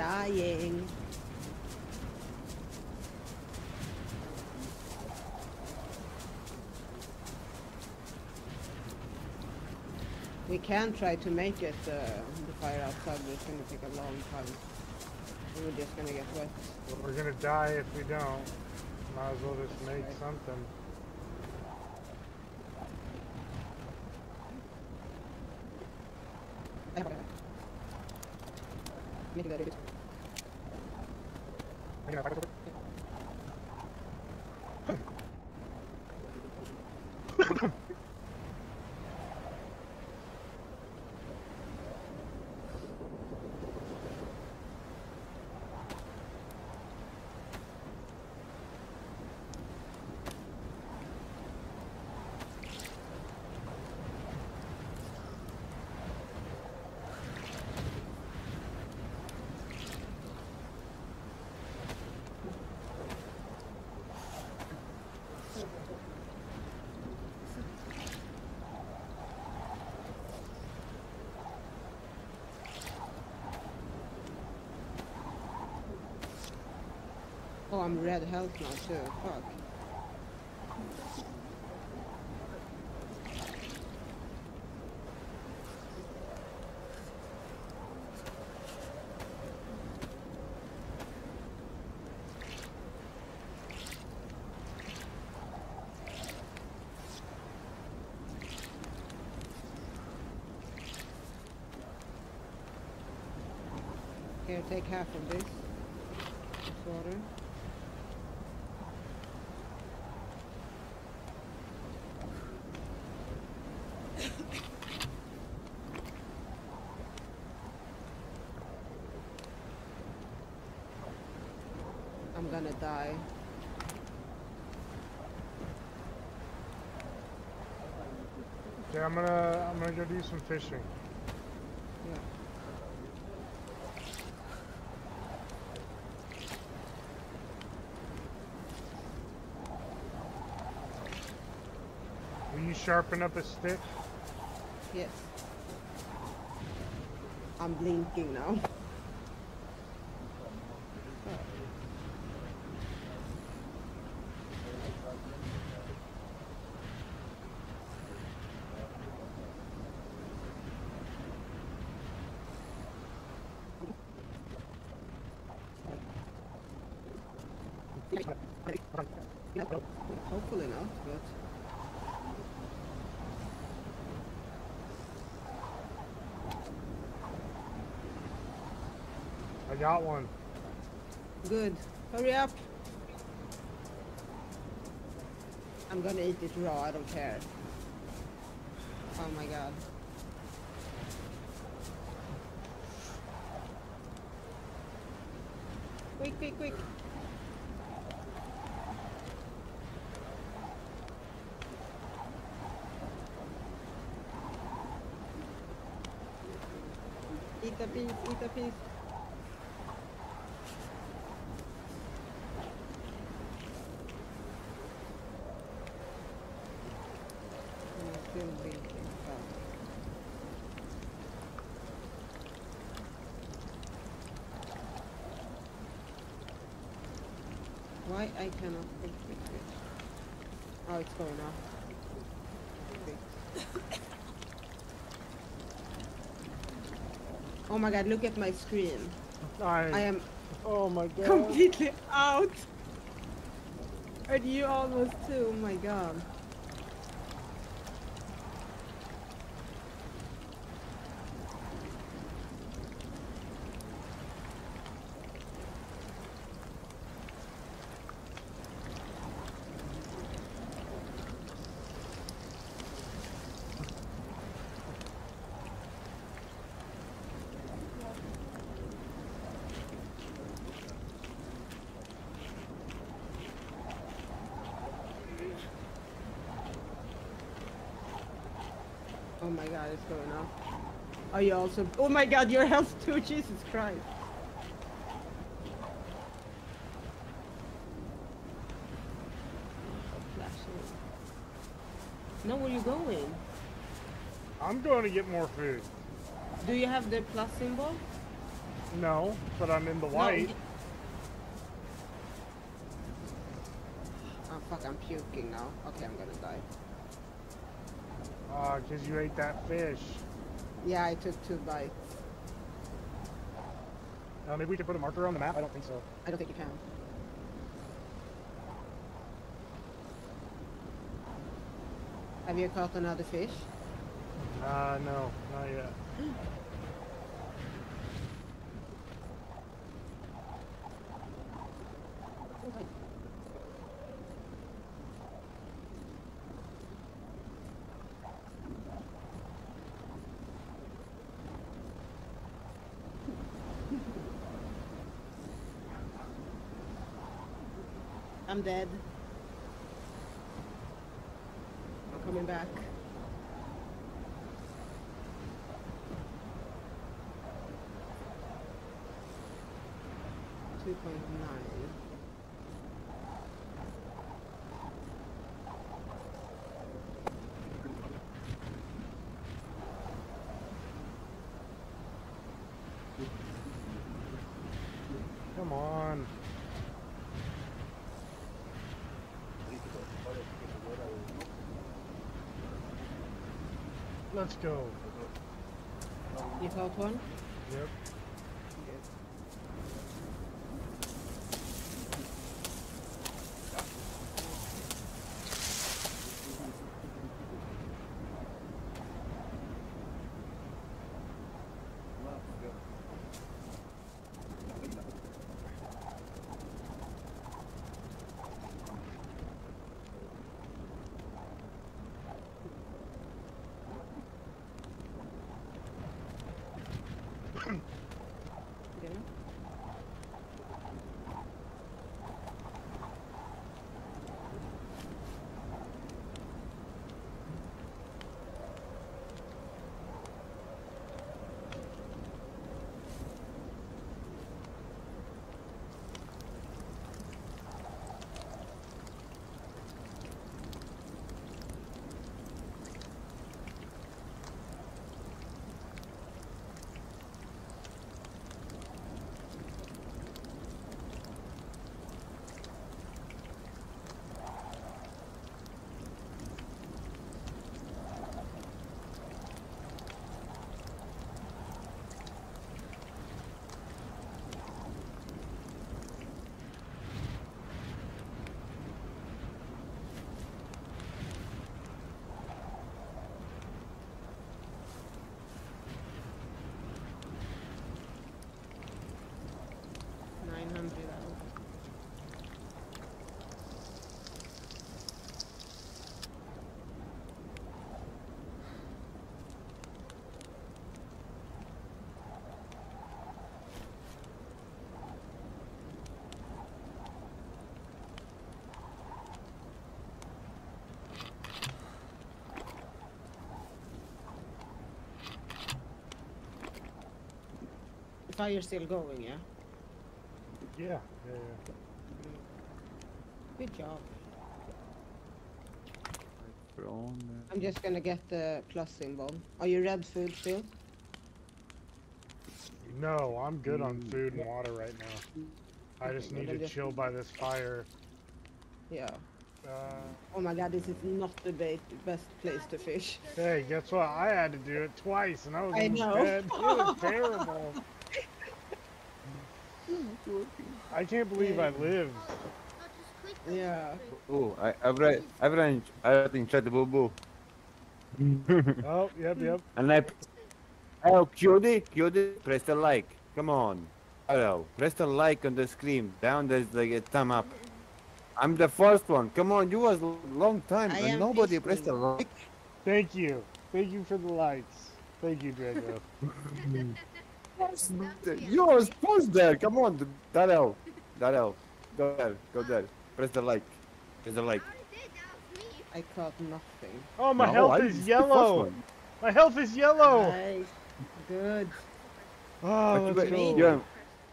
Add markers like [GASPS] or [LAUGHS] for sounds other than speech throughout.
dying. We can try to make it uh, the fire outside, but it's gonna take a long time. We're just gonna get wet. Well, we're gonna die if we don't. Might as well just make Right. something. Make it good. Oh, I'm red health now too. Fuck. Here, take half of this. This water. I'm gonna die. Yeah, I'm gonna I'm gonna go do some fishing. Yeah. Will you sharpen up a stick? Yes. I'm blinking now. Hopefully not, but I got one. good. Hurry up. I'm gonna eat it raw, I don't care. Oh my god. Quick, quick, quick. Eat a piece, eat a piece. Why I cannot quick, quick. Oh, it's going off. Quick. Oh my god, look at my screen. I, I am oh my god. completely out. And you almost too, oh my god. Oh my god, it's going off. Are you also? Oh my god, your health too. Jesus Christ. Flashing. No, where you going? I'm going to get more food. Do you have the plus symbol? No, but I'm in the white. y- Oh ah, fuck, I'm puking now. Okay, I'm gonna die. Ah, cause you ate that fish. Yeah, I took two bites. Uh, maybe we could put a marker on the map. I don't think so. I don't think you can. Have you caught another fish? Uh, no, not yet. [GASPS] [LAUGHS] I'm dead. I'm coming back. Two point nine. Come on. Let's go. You caught one? Yep. Fire's still going, yeah? Yeah. Yeah. yeah. Good job. I'm just gonna get the plus symbol. Are you red food still? No, I'm good on food and water right now. I just Okay, need to just- chill by this fire. Yeah. Uh, Oh my god, this is not the bait, best place to fish. hey, guess what? I had to do it twice, and I was I almost know. dead. It was [LAUGHS] terrible. I can't believe I lived. Yeah. Oh, I, every, everything, everything tried to boo boo. Oh, yep, yep. and I... Oh, Cutie, Cutie, press the like. Come on. Hello, press the like on the screen. Down there's like a thumb up. I'm the first one. Come on, you was a long time I and am nobody pressed the like. Thank you. Thank you for the lights. Thank you, Drago. [LAUGHS] You was first there. Come on, Darrell. Darrell, go there, go there. Press the like. Press the like. I caught nothing. Oh, my No, health I is was the first yellow. My health is yellow. Nice. Good. Oh, let's you- go. you're-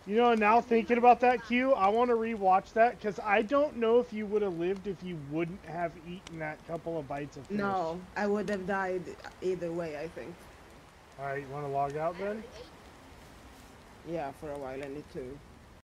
You know, now thinking about that, Q, I want to rewatch that because I don't know if you would have lived if you wouldn't have eaten that couple of bites of fish. No, I would have died either way, I think. All right, you want to log out then? Yeah, for a while I need to